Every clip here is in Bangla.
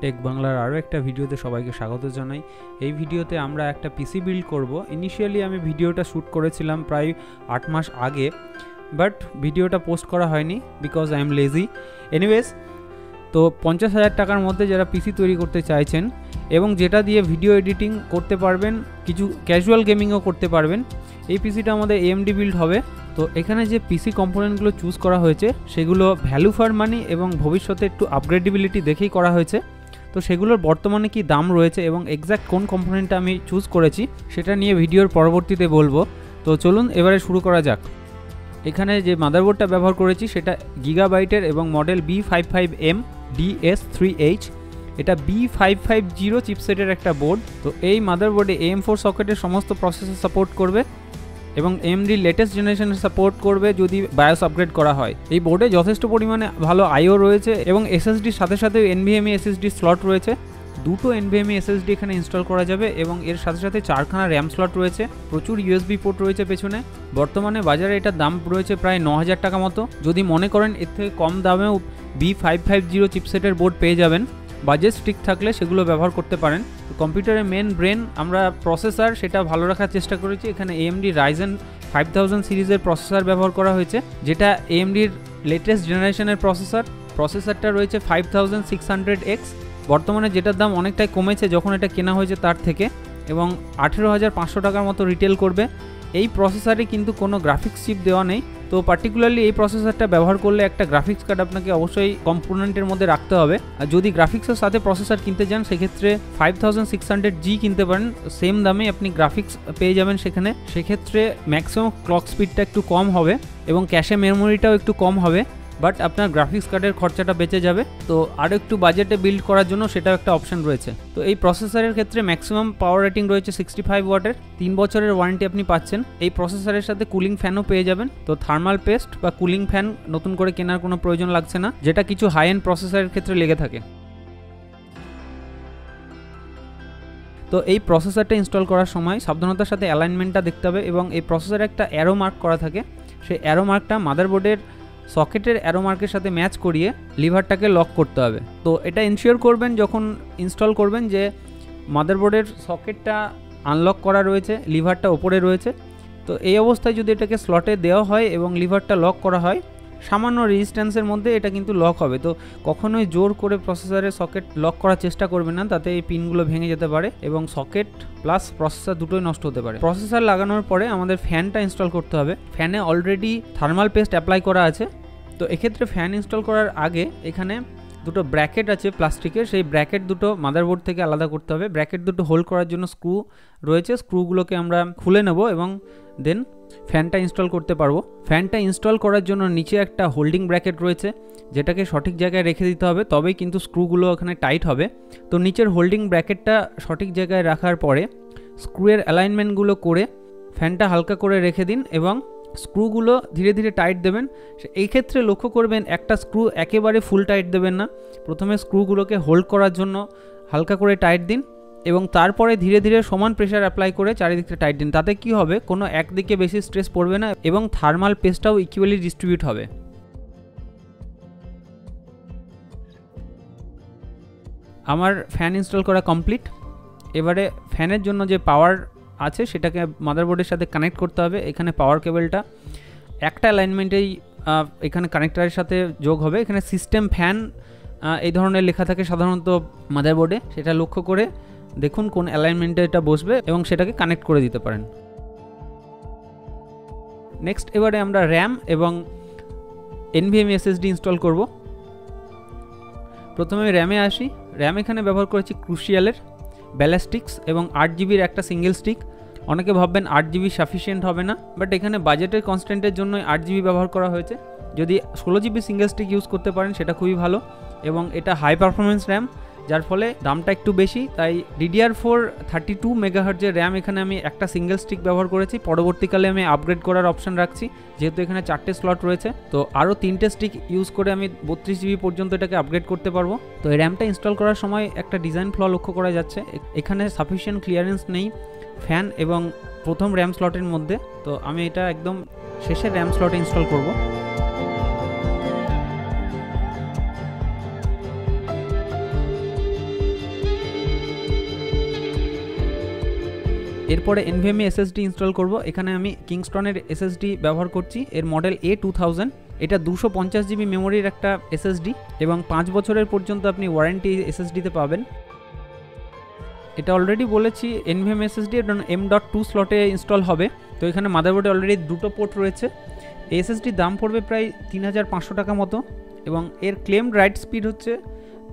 টেক বাংলার আরও একটা ভিডিওতে সবাইকে স্বাগত জানাই। এই ভিডিওতে আমরা একটা পিসি বিল্ড করব। ইনিশিয়ালি আমি ভিডিওটা শ্যুট করেছিলাম প্রায় আট মাস আগে বাট ভিডিওটা পোস্ট করা হয়নি because I am lazy anyways তো পঞ্চাশ হাজার টাকার মধ্যে যারা পিসি তৈরি করতে চাইছেন এবং যেটা দিয়ে ভিডিও এডিটিং করতে পারবেন, কিছু ক্যাজুয়াল গেমিংও করতে পারবেন, এই পিসিটা আমাদের এএমডি বিল্ড হবে। তো এখানে যে পিসি কম্পোনেন্টগুলো চুজ করা হয়েছে, সেগুলো ভ্যালু ফর মানি এবং ভবিষ্যতে একটু আপগ্রেডেবিলিটি দেখেই করা হয়েছে। তো সেগুলোর বর্তমানে কি দাম রয়েছে এবং এক্স্যাক্ট কোন কম্পোনেন্টটা আমি চুজ করেছি, সেটা নিয়ে ভিডিওর পরবর্তীতে বলব। তো চলুন এবারে শুরু করা যাক। এখানে যে মাদারবোর্ডটা ব্যবহার করেছি, সেটা গিগাবাইটের এবং model B five five M DS three H এটা বি ফাইভ ফাইভ জিরো চিপসেটের একটা বোর্ড তো এই মাদারবোর্ডে এম ফোর সকেটের সমস্ত প্রসেসর সাপোর্ট করবে এবং এমডি লেটেস্ট জেনারেশনের সাপোর্ট করবে যদি বায়োস আপগ্রেড করা হয়। এই বোর্ডে যথেষ্ট পরিমাণে ভালো আইও রয়েছে এবং এসএসডির সাথে সাথে এনভিএমই এসএসডি স্লট রয়েছে। দুটো এনভিএমই এসএসডি এখানে ইনস্টল করা যাবে এবং এর সাথে সাথে চারখানা র্যাম স্লট রয়েছে। প্রচুর ইউএসবি পোর্ট রয়েছে পেছনে। বর্তমানে বাজারে এটার দাম রয়েছে প্রায় ন হাজার টাকা মতো। যদি মনে করেন, এর থেকে কম দামেও বি ফাইভ ফাইভ জিরো চিপসেটের বোর্ড পেয়ে যাবেন। বাজেট স্টিক থাকলে সেগুলো ব্যবহার করতে পারেন। তো কম্পিউটারের মেন ব্রেন আমরা প্রসেসর সেটা ভালো রাখার চেষ্টা করেছি। এখানে এএমডি রাইজেন ফাইভ থাউজেন্ড সিরিজের প্রসেসর ব্যবহার করা হয়েছে, যেটা এএমডির লেটেস্ট জেনারেশনের প্রসেসর প্রসেসরটা রয়েছে five thousand six hundred X বর্তমানে যেটার দাম অনেকটাই কমেছে যখন এটা কেনা হয়েছে তার থেকে, এবং আঠেরো হাজার পাঁচশো টাকার মতো রিটেল করবে। এই প্রসেসারে কিন্তু কোনো গ্রাফিক্স চিপ দেওয়া নেই। তো পার্টিকুলারলি এই প্রসেসরটা ব্যবহার করলে একটা গ্রাফিক্স কার্ড আপনাকে অবশ্যই কম্পোনেন্টের মধ্যে রাখতে হবে। আর যদি গ্রাফিক্সের সাথে প্রসেসর কিনতে যান, সেক্ষেত্রে five thousand six hundred G কিনতে পারেন। সেম দামে আপনি গ্রাফিক্স পেয়ে যাবেন সেখানে। সেক্ষেত্রে ম্যাক্সিমাম ক্লক স্পিডটা একটু কম হবে এবং ক্যাশে মেমোরিটাও একটু কম হবে। বাট আপনার গ্রাফিক্স কার্ডের খরচাটা বেঁচে যাবে। তো আরও একটু বাজেটে বিল্ড করার জন্য সেটাও একটা অপশন রয়েছে। তো এই প্রসেসরের ক্ষেত্রে ম্যাক্সিমাম পাওয়ার রেটিং রয়েছে সিক্সটি ফাইভ ওয়াটের তিন বছরের ওয়ারেন্টি আপনি পাচ্ছেন। এই প্রসেসরের সাথে কুলিং ফ্যানও পেয়ে যাবেন। তো থার্মাল পেস্ট বা কুলিং ফ্যান নতুন করে কেনার কোনো প্রয়োজন লাগছে না, যেটা কিছু হাই এন্ড প্রসেসরের ক্ষেত্রে লেগে থাকে। তো এই প্রসেসরটা ইনস্টল করার সময় সাবধানতার সাথে অ্যালাইনমেন্টটা দেখতে হবে এবং এই প্রসেসরে একটা অ্যারো মার্ক করা থাকে। সেই অ্যারো মার্কটা মাদারবোর্ডের সকেটের অ্যারোমার্কের সাথে ম্যাচ করিয়ে লিভারটাকে লক করতে হবে। তো এটা ইনশিওর করবেন যখন ইনস্টল করবেন যে মাদারবোর্ডের সকেটটা আনলক করা রয়েছে লিভারটা ওপরে রয়েছে। তো এই অবস্থায় যদি এটাকে স্লটে দেওয়া হয় এবং লিভারটা লক করা হয় সামান্য রেজিস্ট্যান্সের মধ্যে এটা কিন্তু লক হবে। তো কখনোই জোর করে প্রসেসরের সকেট লক করার চেষ্টা করবেন না, তাতে এই পিনগুলো ভেঙে যেতে পারে এবং সকেট প্লাস প্রসেসর দুটোই নষ্ট হতে পারে। প্রসেসর লাগানোর পরে আমাদের ফ্যানটা ইনস্টল করতে হবে। ফ্যানে অলরেডি থার্মাল পেস্ট অ্যাপ্লাই করা আছে। তো এক্ষেত্রে ফ্যান ইনস্টল করার আগে এখানে দুটো ব্র্যাকেট আছে প্লাস্টিকের সেই ব্র্যাকেট দুটো মাদারবোর্ড থেকে আলাদা করতে হবে। ব্র্যাকেট দুটো হোল্ড করার জন্য স্ক্রু রয়েছে। স্ক্রুগুলোকে আমরা খুলে নেব এবং দেন ফ্যানটা ইনস্টল করতে পারব। ফ্যানটা ইনস্টল করার জন্য নিচে একটা হোল্ডিং ব্র্যাকেট রয়েছে, যেটাকে সঠিক জায়গায় রেখে দিতে হবে, তবেই কিন্তু স্ক্রুগুলো ওখানে টাইট হবে। তো নিচের হোল্ডিং ব্র্যাকেটটা সঠিক জায়গায় রাখার পরে স্ক্রুয়ের অ্যালাইনমেন্টগুলো করে ফ্যানটা হালকা করে রেখে দিন এবং স্ক্রুগুলো ধীরে ধীরে টাইট দেবেন। এই ক্ষেত্রে লক্ষ্য করবেন একটা স্ক্রু একেবারে ফুল টাইট দেবেন না। প্রথমে স্ক্রুগুলোকে হোল্ড করার জন্য হালকা করে টাইট দিন। এবং তারপরে ধীরে ধীরে সমান প্রেশার অ্যাপ্লাই করে চারিদিকটা টাইট দিন তাতে কি হবে? কোনো একদিকে বেশি স্ট্রেস পড়বে না এবং থার্মাল পেস্টটাও ইকুয়ালি ডিস্ট্রিবিউট হবে। আমার ফ্যান ইনস্টল করা কমপ্লিট এবারে ফ্যানের জন্য যে পাওয়ার আছে, সেটাকে মাদারবোর্ডের সাথে কানেক্ট করতে হবে। এখানে পাওয়ার কেবলটা একটা অ্যালাইনমেন্টেই এখানে কানেক্টারের সাথে যোগ হবে। এখানে সিস্টেম ফ্যান এই ধরনের লেখা থাকে সাধারণত মাদারবোর্ডে সেটা লক্ষ্য করে দেখুন কোন অ্যালাইনমেন্টে এটা বসবে এবং সেটাকে কানেক্ট করে দিতে পারেন। নেক্সট এবারে আমরা র্যাম এবং এনভিএম এসএসডি ইনস্টল করব। প্রথমে র্যামে আসি। র্যাম এখানে ব্যবহার করেছি ক্রুশিয়ালের ব্যালাস্টিক্স এবং আট জিবির একটা সিঙ্গেল স্টিক অনেকে ভাববেন আট জিবি সাফিসিয়েন্ট হবে না বাট এখানে বাজেটের কনস্ট্যান্টের জন্য আট জিবি ব্যবহার করা হয়েছে। যদি ষোলো জিবি সিঙ্গেল স্টিক ইউজ করতে পারেন, সেটা খুবই ভালো এবং এটা হাই পারফরমেন্স র্যাম যার ফলে দামটা একটু বেশি, তাই ডিডিআর ফোর থার্টি টু মেগাহার্জের র্যাম এখানে আমি একটা সিঙ্গেল স্টিক ব্যবহার করেছি। পরবর্তীকালে আমি আপগ্রেড করার অপশন রাখছি, যেহেতু এখানে চারটে স্লট রয়েছে। তো আরও তিনটে স্টিক ইউজ করে আমি বত্রিশ জিবি পর্যন্ত এটাকে আপগ্রেড করতে পারব। তো এই র্যামটা ইনস্টল করার সময় একটা ডিজাইন ফ্ল লক্ষ্য করা যাচ্ছে। এখানে সাফিসিয়েন্ট ক্লিয়ারেন্স নেই ফ্যান এবং প্রথম র্যাম স্লটের মধ্যে। তো আমি এটা একদম শেষের র্যাম স্লটে ইনস্টল করব। এরপরে এনভিএমই এসএসডি ইনস্টল করব। এখানে আমি কিংস্টনের এসএসডি ব্যবহার করছি। এর মডেল এ টু এটা দুশো পঞ্চাশ জিবি মেমোরির একটা এসএসডি এবং পাঁচ বছরের পর্যন্ত আপনি ওয়ারেন্টি এসএসডিতে পাবেন। এটা অলরেডি বলেছি এনভিএম এসএসডি এটা এম ডট টু স্লটে ইনস্টল হবে। তো এখানে মাদারবোর্ডে অলরেডি দুটো পোর্ট রয়েছে। এসএসডির দাম পড়বে প্রায় তিন হাজার পাঁচশো টাকা মতো এবং এর ক্লেম রাইট স্পিড হচ্ছে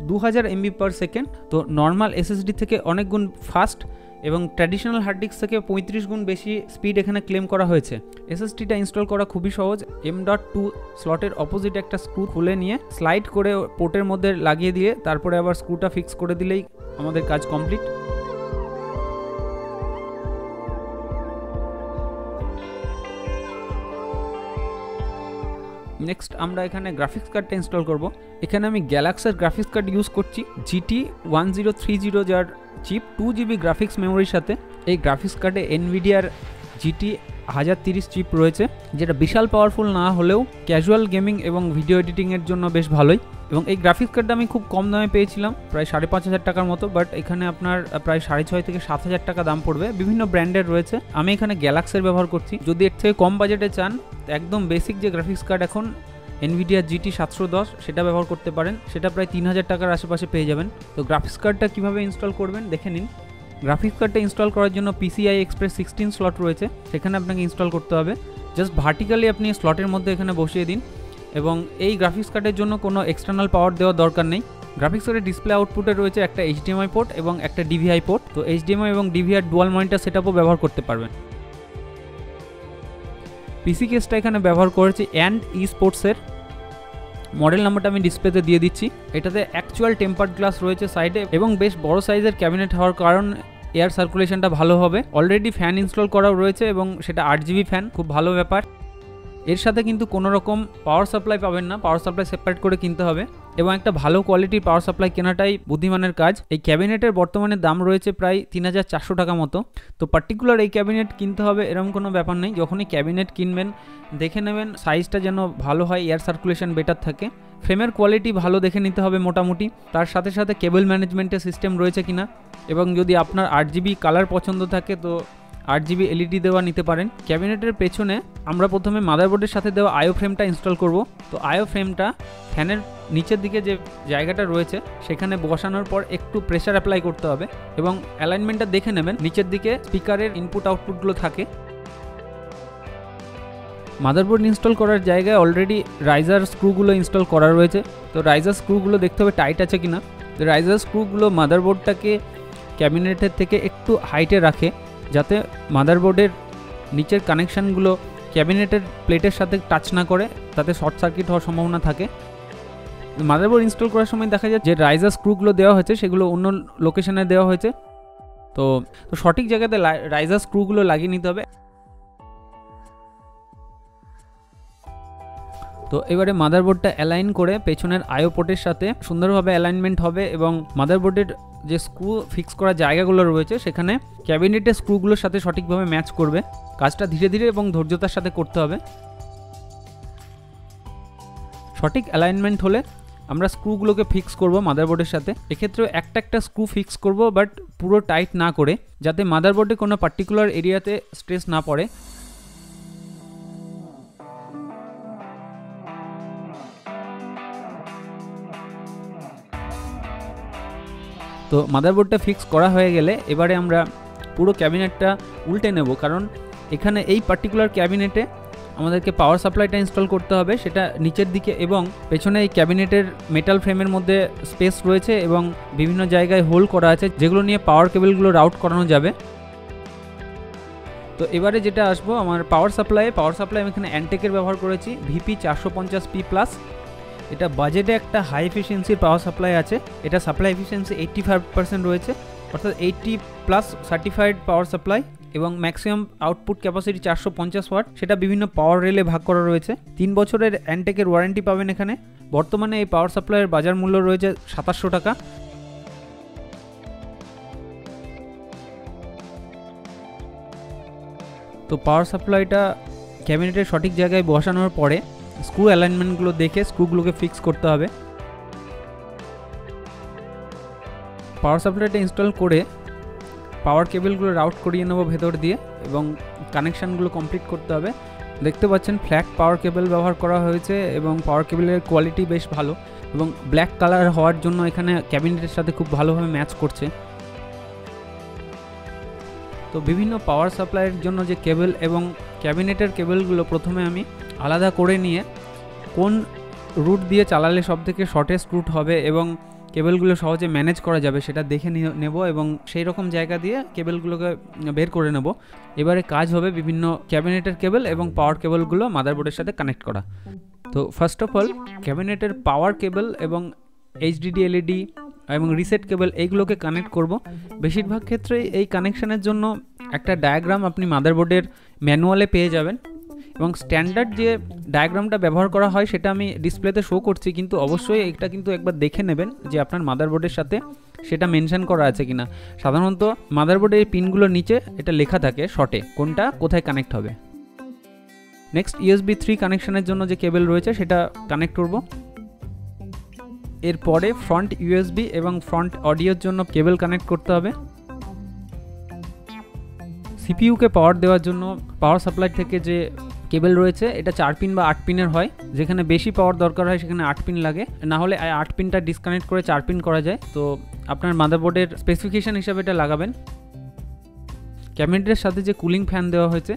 দু হাজার এমবি পার সেকেন্ড তো নর্মাল এসএসডি থেকে অনেক গুণ ফাস্ট এবং ট্র্যাডিশনাল হার্ড ডিস্ক থেকে পঁয়ত্রিশ গুণ বেশি স্পিড এখানে ক্লেম করা হয়েছে। এসএসডিটা ইনস্টল করা খুবই সহজ। এম ডট টু স্লটের অপোজিট একটা স্ক্রু খুলে নিয়ে স্লাইড করে পোর্টের মধ্যে লাগিয়ে দিয়ে তারপরে আবার স্ক্রুটা ফিক্স করে দিলেই আমাদের কাজ কমপ্লিট নেক্সট আমরা এখানে গ্রাফিক্স কার্ডটা ইনস্টল করব। এখানে আমি গ্যালাক্সের গ্রাফিক্স কার্ড ইউজ করছি। GT one zero three zero যার চিপ টু জিবি গ্রাফিক্স মেমোরির সাথে। এই গ্রাফিক্স কার্ডে এনভিডিয়ার জিটি হাজার তিরিশ চিপ রয়েছে, যেটা বিশাল পাওয়ারফুল না হলেও ক্যাজুয়াল গেমিং এবং ভিডিও এডিটিংয়ের জন্য বেশ ভালোই। এবং এই গ্রাফিক্স কার্ডটা আমি খুব কম দামে পেয়েছিলাম, প্রায় সাড়ে পাঁচ হাজার টাকার মতো বাট এখানে আপনার প্রায় সাড়ে ছয় থেকে সাত হাজার টাকা দাম পড়বে। বিভিন্ন ব্র্যান্ডের রয়েছে। আমি এখানে গ্যালাক্সের ব্যবহার করছি। যদি এর থেকে কম বাজেটে চান, একদম বেসিক যে গ্রাফিক্স কার্ড এখন এনভিডিয়া জিটি সাতশো দশ, সেটা ব্যবহার করতে পারেন। সেটা প্রায় তিন হাজার টাকার আশেপাশে পেয়ে যাবেন। তো গ্রাফিক্স কার্ডটা কীভাবে ইনস্টল করবেন, দেখে নিন। গ্রাফিক্স কার্ডটা ইনস্টল করার জন্য পিসিআই এক্সপ্রেস সিক্সটিন স্লট রয়েছে, সেখানে আপনাকে ইনস্টল করতে হবে। জাস্ট ভার্টিক্যালি আপনি স্লটের মধ্যে এখানে বসিয়ে দিন এবং এই গ্রাফিক্স কার্ডের জন্য কোনো এক্সটার্নাল পাওয়ার দেওয়ার দরকার নেই। গ্রাফিক্স কার্ডের ডিসপ্লে আউটপুটে রয়েছে একটা এইচডিএমআই পোর্ট এবং একটা ডিভিআই পোর্ট তো এইচডিএমআই এবং ডিভিআর ডুয়াল মনিটার সেটআপও ব্যবহার করতে পারবেন। পিসি কেসটা এখানে ব্যবহার করেছি অ্যান্ড ই স্পোর্টসের মডেল নাম্বারটা আমি ডিসপ্লেতে দিয়ে দিচ্ছি। এটাতে অ্যাকচুয়াল টেম্পার্ড গ্লাস রয়েছে সাইডে এবং বেশ বড় সাইজের ক্যাবিনেট হওয়ার কারণ এয়ার সার্কুলেশনটা ভালো হবে। অলরেডি ফ্যান ইনস্টল করাও রয়েছে এবং সেটা আট জিবি ফ্যান খুব ভালো ব্যাপার। এর সাথে কিন্তু কোনো রকম পাওয়ার সাপ্লাই পাবেন না। পাওয়ার সাপ্লাই সেপারেট করে কিনতে হবে। এবং একটা ভালো কোয়ালিটির পাওয়ার সাপ্লাই কেনাটাই বুদ্ধিমানের কাজ। এই ক্যাবিনেটের বর্তমানে দাম রয়েছে প্রায় তিন হাজার চারশো টাকা মতো। তো পার্টিকুলার এই ক্যাবিনেট কিনতে হবে এরকম কোনো ব্যাপার নেই। যখনই ক্যাবিনেট কিনবেন, দেখে নেবেন সাইজটা যেন ভালো হয় এয়ার সার্কুলেশন বেটার থাকে। ফ্রেমের কোয়ালিটি ভালো দেখে নিতে হবে মোটামুটি। তার সাথে সাথে কেবল ম্যানেজমেন্টের সিস্টেম রয়েছে কিনা। এবং যদি আপনার আট জিবি কালার পছন্দ থাকে, তো আট জিবি এলইডি দেওয়া নিতে পারেন। ক্যাবিনেটের পেছনে আমরা প্রথমে মাদারবোর্ডের সাথে দেওয়া আয়ো ফ্রেমটা ইনস্টল করব। তো আয়ো ফ্রেমটা ফ্যানের নিচের দিকে যে জায়গাটা রয়েছে, সেখানে বসানোর পর একটু প্রেশার অ্যাপ্লাই করতে হবে এবং অ্যালাইনমেন্টটা দেখে নেবেন। নিচের দিকে স্পিকারের ইনপুট আউটপুটগুলো থাকে। মাদারবোর্ড ইনস্টল করার জায়গায় অলরেডি রাইজার স্ক্রুগুলো ইনস্টল করা রয়েছে। তো রাইজার স্ক্রুগুলো দেখতে হবে টাইট আছে কিনা। তো রাইজার স্ক্রুগুলো মাদারবোর্ডটাকে ক্যাবিনেটের থেকে একটু হাইটে রাখে। যাতে মাদারবোর্ডের নিচের কানেকশানগুলো ক্যাবিনেটের প্লেটের সাথে টাচ না করে, তাতে শর্ট সার্কিট হওয়ার সম্ভাবনা থাকে। মাদারবোর্ড ইনস্টল করার সময় দেখা যায় যে রাইজার স্ক্রুগুলো দেওয়া হয়েছে, সেগুলো অন্য লোকেশানে দেওয়া হয়েছে। তো তো সঠিক জায়গাতে রাইজার স্ক্রুগুলো লাগিয়ে নিতে হবে। তো এবারে মাদারবোর্ডটা অ্যালাইন করে পেছনের আয়ো পোর্টের সাথে সুন্দরভাবে অ্যালাইনমেন্ট হবে এবং মাদারবোর্ডের যে স্ক্রু ফিক্স করা জায়গাগুলো রয়েছে, সেখানে ক্যাবিনেটের স্ক্রুগুলোর সাথে সঠিকভাবে ম্যাচ করবে। কাজটা ধীরে ধীরে এবং ধৈর্যতার সাথে করতে হবে। সঠিক অ্যালাইনমেন্ট হলে আমরা স্ক্রুগুলোকে ফিক্স করব মাদারবোর্ডের সাথে। এক্ষেত্রেও একটা একটা স্ক্রু ফিক্স করব বাট পুরো টাইট না করে, যাতে মাদারবোর্ডে কোনো পার্টিকুলার এরিয়াতে স্ট্রেস না পড়ে। তো মাদারবোর্ডটা ফিক্স করা হয়ে গেলে এবারে আমরা পুরো ক্যাবিনেটটা উল্টে নেব। কারণ এখানে এই পার্টিকুলার ক্যাবিনেটে আমাদেরকে পাওয়ার সাপ্লাইটা ইনস্টল করতে হবে, সেটা নিচের দিকে এবং পেছনে এই ক্যাবিনেটের মেটাল ফ্রেমের মধ্যে স্পেস রয়েছে এবং বিভিন্ন জায়গায় হোল করা আছে, যেগুলো নিয়ে পাওয়ার কেবলগুলো রাউট করানো যাবে। তো এবারে যেটা আসব, আমার পাওয়ার সাপ্লাই পাওয়ার সাপ্লাই আমি এখানে অ্যান্টেকের ব্যবহার করেছি ভিপি চারশো পঞ্চাশ পি প্লাস এটা বাজেটে একটা হাই এফিসিয়েন্সির পাওয়ার সাপ্লাই আছে। এটা supply efficiency eighty five percent রয়েছে। অর্থাৎ eighty plus certified power supply এবং ম্যাক্সিমাম আউটপুট ক্যাপাসিটি চারশো পঞ্চাশ ওয়াট সেটা বিভিন্ন পাওয়ার রেলে ভাগ করা রয়েছে। তিন বছরের অ্যান্টেকের ওয়ারেন্টি পাবেন এখানে। বর্তমানে এই পাওয়ার সাপ্লাইয়ের বাজার মূল্য রয়েছে সাতাশশো টাকা। তো পাওয়ার সাপ্লাইটা ক্যাবিনেটের সঠিক জায়গায় বসানোর পরে স্ক্রু অ্যালাইনমেন্টগুলো দেখে স্ক্রুগুলোকে ফিক্স করতে হবে। পাওয়ার সাপ্লাইটা ইনস্টল করে পাওয়ার কেবেলগুলো রাউট করিয়ে নেব ভেতর দিয়ে এবং কানেকশানগুলো কমপ্লিট করতে হবে। দেখতে পাচ্ছেন ফ্ল্যাট পাওয়ার কেবল ব্যবহার করা হয়েছে এবং পাওয়ার কেবলের কোয়ালিটি বেশ ভালো এবং ব্ল্যাক কালার হওয়ার জন্য এখানে ক্যাবিনেটের সাথে খুব ভালোভাবে ম্যাচ করছে। তো বিভিন্ন পাওয়ার সাপ্লাইয়ের জন্য যে কেবল এবং ক্যাবিনেটের কেবলগুলো প্রথমে আমি আলাদা করে নিয়ে কোন রুট দিয়ে চালালে সব থেকে শর্টেস্ট রুট হবে এবং কেবলগুলো সহজে ম্যানেজ করা যাবে সেটা দেখে নেব এবং সেই রকম জায়গা দিয়ে কেবলগুলোকে বের করে নেব। এবারে কাজ হবে বিভিন্ন ক্যাবিনেটের কেবল এবং পাওয়ার কেবলগুলো মাদারবোর্ডের সাথে কানেক্ট করা। তো ফার্স্ট অফ অল ক্যাবিনেটের পাওয়ার কেবল এবং এইচডিডি এলইডি এবং রিসেট কেবল এইগুলোকে কানেক্ট করব। বেশিরভাগ ক্ষেত্রে এই কানেকশানের জন্য একটা ডায়াগ্রাম আপনি মাদারবোর্ডের ম্যানুয়ালে পেয়ে যাবেন। এবং স্ট্যান্ডার্ড যে ডায়াগ্রামটা ব্যবহার করা হয়, সেটা আমি ডিসপ্লেতে শো করছি, কিন্তু অবশ্যই এটা কিন্তু একবার দেখে নেবেন যে আপনার মাদারবোর্ডের সাথে সেটা মেনশন করা আছে কিনা। সাধারণত মাদারবোর্ডের এই পিনগুলোর নিচে এটা লেখা থাকে শর্টে কোনটা কোথায় কানেক্ট হবে। নেক্সট ইউএসবি থ্রি কানেকশানের জন্য যে কেবল রয়েছে, সেটা কানেক্ট করব। এরপরে ফ্রন্ট ইউএসবি এবং ফ্রন্ট অডিওর জন্য কেবল কানেক্ট করতে হবে। সিপিইউকে পাওয়ার দেওয়ার জন্য পাওয়ার সাপ্লাই থেকে যে কেবল রয়েছে, এটা চার পিন বা আট পিনের হয়। যেখানে বেশি পাওয়ার দরকার হয়, সেখানে আট পিন লাগে। না হলে আট পিনটা ডিসকানেক্ট করে চার পিন করা যায়। তো আপনার মাদারবোর্ডের স্পেসিফিকেশান হিসাবে এটা লাগাবেন। ক্যাবিনেটের সাথে যে কুলিং ফ্যান দেওয়া হয়েছে,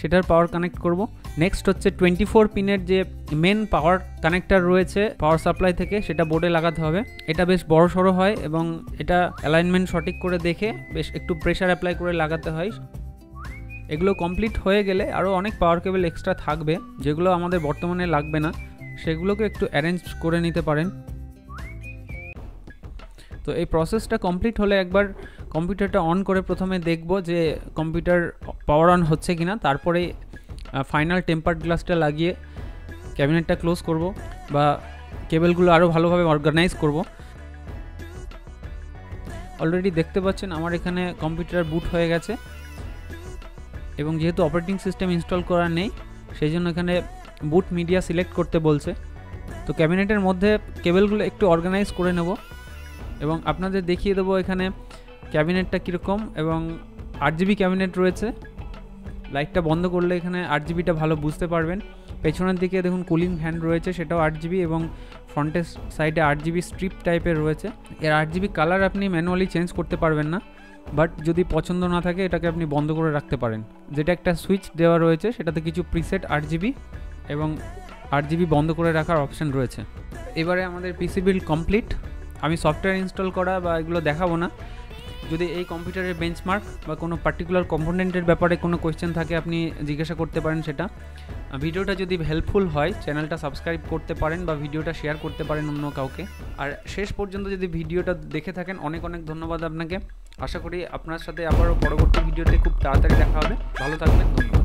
সেটার পাওয়ার কানেক্ট করব। নেক্সট হচ্ছে টোয়েন্টি ফোর পিনের যে মেন পাওয়ার কানেক্টার রয়েছে পাওয়ার সাপ্লাই থেকে, সেটা বোর্ডে লাগাতে হবে। এটা বেশ বড় সড়ো হয় এবং এটা অ্যালাইনমেন্ট সঠিক করে দেখে, বেশ একটু প্রেশার অ্যাপ্লাই করে লাগাতে হয়। এগুলো কমপ্লিট হয়ে গেলে আরও অনেক পাওয়ার কেবল এক্সট্রা থাকবে, যেগুলো আমাদের বর্তমানে লাগবে না। সেগুলোকে একটু অ্যারেঞ্জ করে নিতে পারেন। তো এই প্রসেসটা কমপ্লিট হলে একবার কম্পিউটারটা অন করে প্রথমে দেখব যে কম্পিউটার পাওয়ার অন হচ্ছে কিনা। তারপরে ফাইনাল টেম্পার্ড গ্লাসটা লাগিয়ে ক্যাবিনেটটা ক্লোজ করব বা কেবলগুলো আরও ভালোভাবে অর্গানাইজ করব। অলরেডি দেখতে পাচ্ছেন আমার এখানে কম্পিউটার বুট হয়ে গেছে। এবং যেহেতু অপারেটিং সিস্টেম ইনস্টল করা নেই সেই জন্য এখানে বুট মিডিয়া সিলেক্ট করতে বলছে। তো ক্যাবিনেটের মধ্যে কেবলগুলো একটু অর্গানাইজ করে নেব এবং আপনাদের দেখিয়ে দেবো এখানে ক্যাবিনেটটা কীরকম এবং আট জিবি ক্যাবিনেট রয়েছে। লাইটটা বন্ধ করলে এখানে আট জিবিটা ভালো বুঝতে পারবেন। পেছনের দিকে দেখুন কুলিং ফ্যান রয়েছে, সেটাও আট জিবি এবং ফ্রন্টের সাইডে আট জিবি স্ট্রিপ টাইপের রয়েছে। এর আট জিবি কালার আপনি ম্যানুয়ালি চেঞ্জ করতে পারবেন না। বাট যদি পছন্দ না থাকে, এটাকে আপনি বন্ধ করে রাখতে পারেন। যেটা একটা সুইচ দেওয়া রয়েছে, সেটাতে কিছু প্রিসেট আট জিবি এবং আট জিবি বন্ধ করে রাখার অপশান রয়েছে। এবারে আমাদের পিসি বিল্ড কমপ্লিট আমি সফটওয়্যার ইনস্টল করা বা এগুলো দেখাবো না। যদি এই কম্পিউটারের বেঞ্চমার্ক বা কোনো পার্টিকুলার কম্পোনেন্টের ব্যাপারে কোনো কোয়েশ্চেন থাকে, আপনি জিজ্ঞাসা করতে পারেন সেটা। ভিডিওটা যদি হেল্পফুল হয় চ্যানেলটা সাবস্ক্রাইব করতে পারেন বা ভিডিওটা শেয়ার করতে পারেন অন্য কাউকে। আর শেষ পর্যন্ত যদি ভিডিওটা দেখে থাকেন, অনেক অনেক ধন্যবাদ আপনাকে। আশা করি আপনার সাথে আবারও পরবর্তী ভিডিওতে খুব তাড়াতাড়ি দেখা হবে। ভালো থাকবেন ধন্যবাদ।